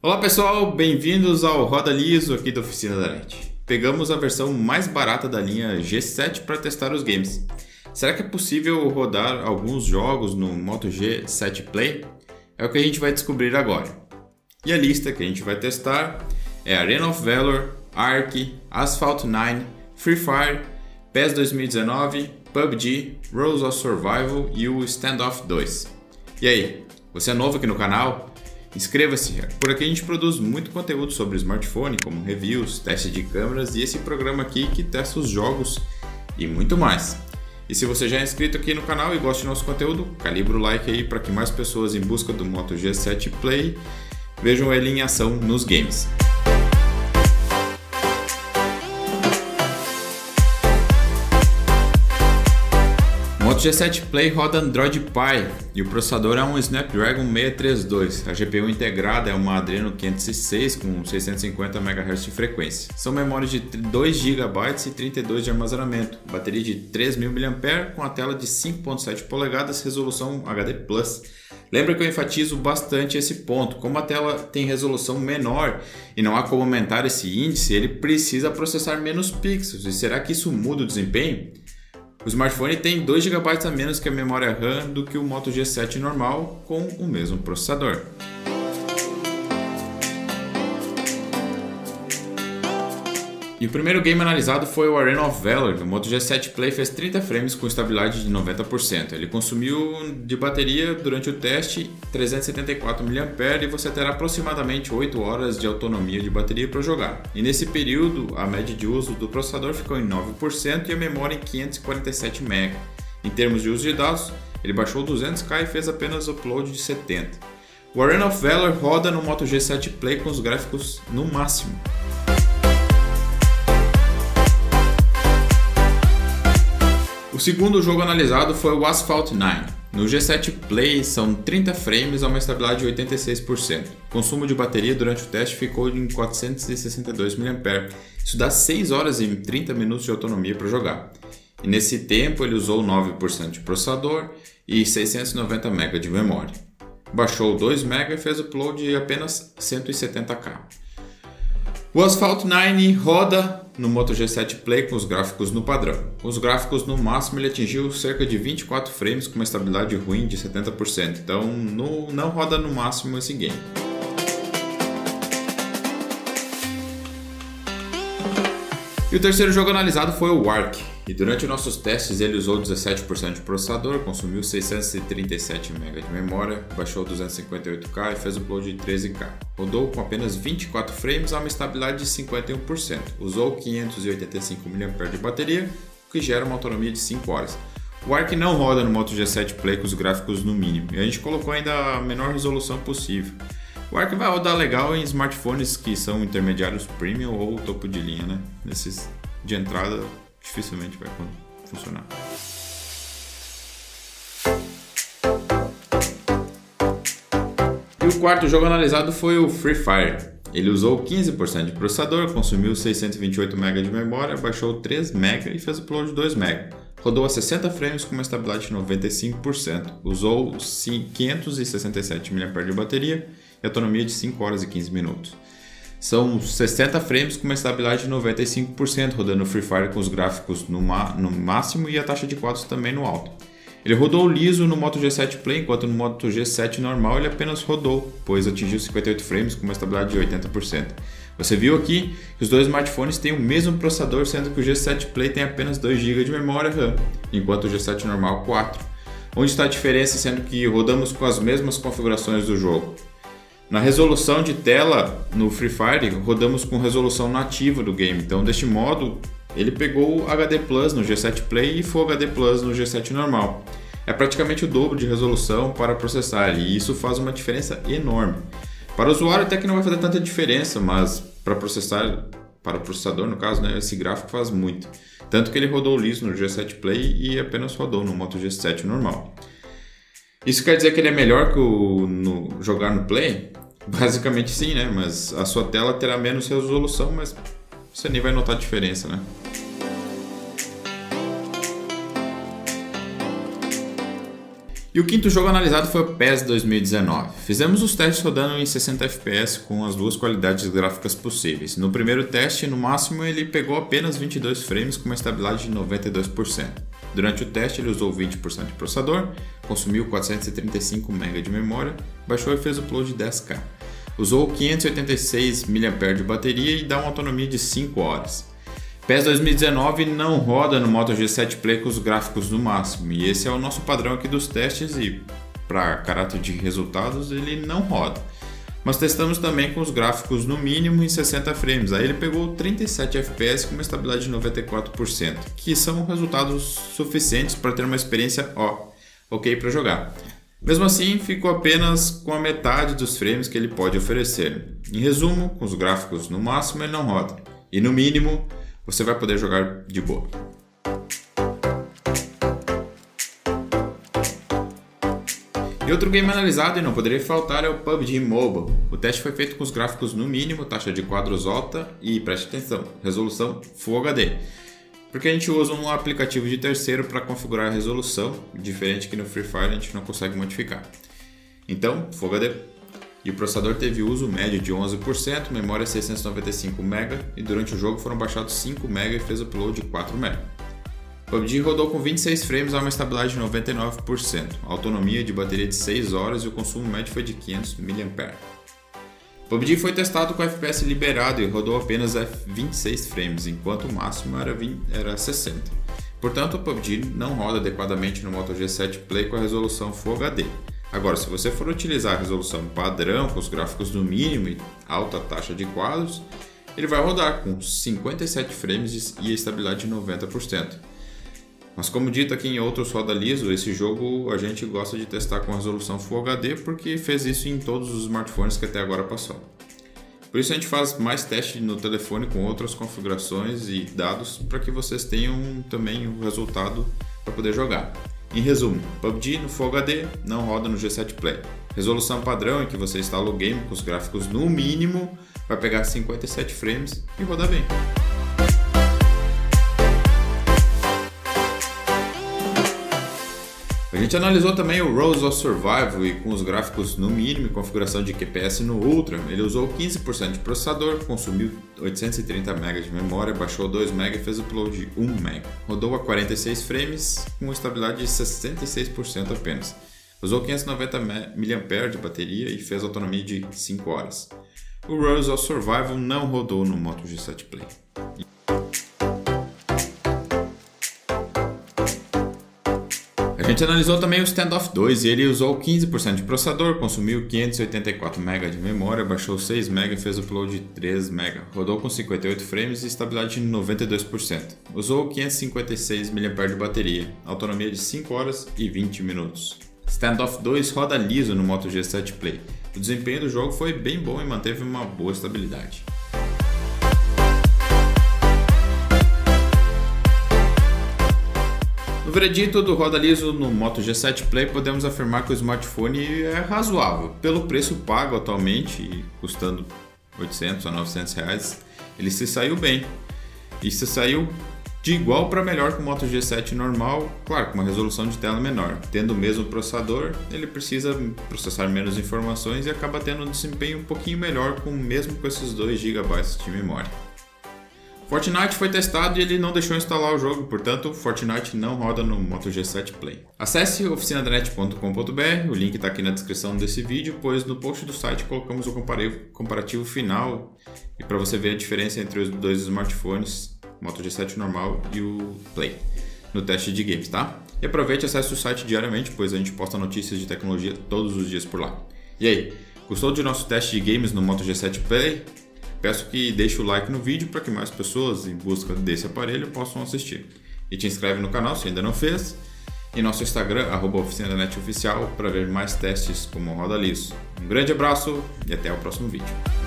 Olá pessoal, bem-vindos ao Roda Liso aqui da Oficina da NET. Pegamos a versão mais barata da linha G7 para testar os games. Será que é possível rodar alguns jogos no Moto G7 Play? É o que a gente vai descobrir agora. E a lista que a gente vai testar é Arena of Valor, Ark, Asphalt 9, Free Fire, PES 2019, PUBG, Rules of Survival e o Standoff 2. E aí, você é novo aqui no canal? Inscreva-se, por aqui a gente produz muito conteúdo sobre smartphone, como reviews, teste de câmeras e esse programa aqui que testa os jogos e muito mais. E se você já é inscrito aqui no canal e gosta do nosso conteúdo, calibra o like aí para que mais pessoas em busca do Moto G7 Play vejam ele em ação nos games. Moto G7 Play roda Android Pie e o processador é um Snapdragon 632. A GPU integrada é uma Adreno 506 com 650 MHz de frequência. São memórias de 2 GB e 32 de armazenamento. Bateria de 3000 mAh com a tela de 5.7 polegadas, resolução HD+. Lembra que eu enfatizo bastante esse ponto. Como a tela tem resolução menor e não há como aumentar esse índice, ele precisa processar menos pixels. E será que isso muda o desempenho? O smartphone tem 2 GB a menos que a memória RAM do que o Moto G7 normal com o mesmo processador. E o primeiro game analisado foi o Arena of Valor. O Moto G7 Play fez 30 frames com estabilidade de 90%. Ele consumiu de bateria durante o teste 374 mAh e você terá aproximadamente 8 horas de autonomia de bateria para jogar. E nesse período, a média de uso do processador ficou em 9% e a memória em 547 MB. Em termos de uso de dados, ele baixou 200k e fez apenas upload de 70. O Arena of Valor roda no Moto G7 Play com os gráficos no máximo. O segundo jogo analisado foi o Asphalt 9. No G7 Play são 30 frames a uma estabilidade de 86%. O consumo de bateria durante o teste ficou em 462 mAh. Isso dá 6 horas e 30 minutos de autonomia para jogar. E nesse tempo ele usou 9% de processador e 690 MB de memória. Baixou 2 MB e fez upload de apenas 170K. O Asphalt 9 roda no Moto G7 Play com os gráficos no padrão. Os gráficos no máximo ele atingiu cerca de 24 frames com uma estabilidade ruim de 70%, então no, não roda no máximo esse game. E o terceiro jogo analisado foi o Ark. E durante nossos testes ele usou 17% de processador, consumiu 637 MB de memória, baixou 258K e fez upload de 13K. Rodou com apenas 24 frames a uma estabilidade de 51%. Usou 585 mAh de bateria, o que gera uma autonomia de 5 horas. O Arc não roda no Moto G7 Play com os gráficos no mínimo, e a gente colocou ainda a menor resolução possível. O Arc vai rodar legal em smartphones que são intermediários premium ou topo de linha, né? Nesses de entrada dificilmente vai funcionar. E o quarto jogo analisado foi o Free Fire. Ele usou 15% de processador, consumiu 628 MB de memória, baixou 3 MB e fez upload de 2 MB. Rodou a 60 frames com uma estabilidade de 95%, usou 567 mAh de bateria e autonomia de 5 horas e 15 minutos. São 60 frames com uma estabilidade de 95%, rodando Free Fire com os gráficos no, no máximo e a taxa de quadros também no alto. Ele rodou liso no Moto G7 Play, enquanto no Moto G7 normal ele apenas rodou, pois atingiu 58 frames com uma estabilidade de 80%. Você viu aqui que os dois smartphones têm o mesmo processador, sendo que o G7 Play tem apenas 2 GB de memória RAM, enquanto o G7 normal 4. Onde está a diferença, sendo que rodamos com as mesmas configurações do jogo? Na resolução de tela no Free Fire, rodamos com resolução nativa do game. Então, deste modo, ele pegou o HD Plus no G7 Play e Full HD Plus no G7 normal. É praticamente o dobro de resolução para processar e isso faz uma diferença enorme. Para o usuário até que não vai fazer tanta diferença, mas para processar, para o processador no caso, né, esse gráfico faz muito. Tanto que ele rodou liso no G7 Play e apenas rodou no Moto G7 normal. Isso quer dizer que ele é melhor que o no, jogar no Play? Basicamente sim, né? Mas a sua tela terá menos resolução, mas você nem vai notar a diferença, né? E o quinto jogo analisado foi o PES 2019. Fizemos os testes rodando em 60 FPS com as duas qualidades gráficas possíveis. No primeiro teste, no máximo, ele pegou apenas 22 frames com uma estabilidade de 92%. Durante o teste, ele usou 20% de processador, consumiu 435 MB de memória, baixou e fez upload de 10K. Usou 586 mAh de bateria e dá uma autonomia de 5 horas. PES 2019 não roda no Moto G7 Play com os gráficos no máximo, e esse é o nosso padrão aqui dos testes e para caráter de resultados ele não roda. Mas testamos também com os gráficos no mínimo em 60 frames, aí ele pegou 37 FPS com uma estabilidade de 94%, que são resultados suficientes para ter uma experiência ó, ok para jogar. Mesmo assim, ficou apenas com a metade dos frames que ele pode oferecer. Em resumo, com os gráficos no máximo ele não roda, e no mínimo você vai poder jogar de boa. E outro game analisado e não poderia faltar é o PUBG Mobile. O teste foi feito com os gráficos no mínimo, taxa de quadros alta e, preste atenção, resolução Full HD. Porque a gente usa um aplicativo de terceiro para configurar a resolução, diferente que no Free Fire a gente não consegue modificar. Então, Full HD e o processador teve uso médio de 11%, memória 695 MB e durante o jogo foram baixados 5 MB e fez upload de 4 MB. PUBG rodou com 26 frames a uma estabilidade de 99%, autonomia de bateria de 6 horas e o consumo médio foi de 500 mAh. PUBG foi testado com FPS liberado e rodou apenas a 26 frames, enquanto o máximo era, 20, era 60. Portanto, o PUBG não roda adequadamente no Moto G7 Play com a resolução Full HD. Agora, se você for utilizar a resolução padrão com os gráficos no mínimo e alta taxa de quadros, ele vai rodar com 57 frames e a estabilidade de 90%. Mas como dito aqui em outros roda liso, esse jogo a gente gosta de testar com resolução Full HD porque fez isso em todos os smartphones que até agora passou. Por isso a gente faz mais teste no telefone com outras configurações e dados para que vocês tenham também o resultado para poder jogar. Em resumo, PUBG no Full HD não roda no G7 Play. Resolução padrão em que você instala o game com os gráficos no mínimo, vai pegar 57 frames e rodar bem. A gente analisou também o Rose of Survival e com os gráficos no mínimo e configuração de QPS no Ultra, ele usou 15% de processador, consumiu 830 MB de memória, baixou 2 MB e fez upload de 1 MB. Rodou a 46 frames com estabilidade de 66% apenas. Usou 590 mAh de bateria e fez autonomia de 5 horas. O Rose of Survival não rodou no Moto G7 Play. A gente analisou também o Standoff 2 e ele usou 15% de processador, consumiu 584 MB de memória, baixou 6 MB e fez upload de 3 MB. Rodou com 58 frames e estabilidade de 92%. Usou 556 mAh de bateria, autonomia de 5 horas e 20 minutos. Standoff 2 roda liso no Moto G7 Play. O desempenho do jogo foi bem bom e manteve uma boa estabilidade. No veredito do roda liso no Moto G7 Play, podemos afirmar que o smartphone é razoável. Pelo preço pago atualmente, custando 800 a 900 reais, ele se saiu bem. E se saiu de igual para melhor que o Moto G7 normal, claro, com uma resolução de tela menor. Tendo o mesmo processador, ele precisa processar menos informações e acaba tendo um desempenho um pouquinho melhor com mesmo com esses 2 GB de memória. Fortnite foi testado e ele não deixou instalar o jogo, portanto, Fortnite não roda no Moto G7 Play. Acesse oficinadanet.com.br, o link está aqui na descrição desse vídeo, pois no post do site colocamos o comparativo final e para você ver a diferença entre os dois smartphones, Moto G7 normal e o Play, no teste de games, tá? E aproveite e acesse o site diariamente, pois a gente posta notícias de tecnologia todos os dias por lá. E aí, gostou de nosso teste de games no Moto G7 Play? Peço que deixe o like no vídeo para que mais pessoas em busca desse aparelho possam assistir. E te inscreve no canal se ainda não fez. E nosso Instagram, arroba para ver mais testes como roda liso. Um grande abraço e até o próximo vídeo.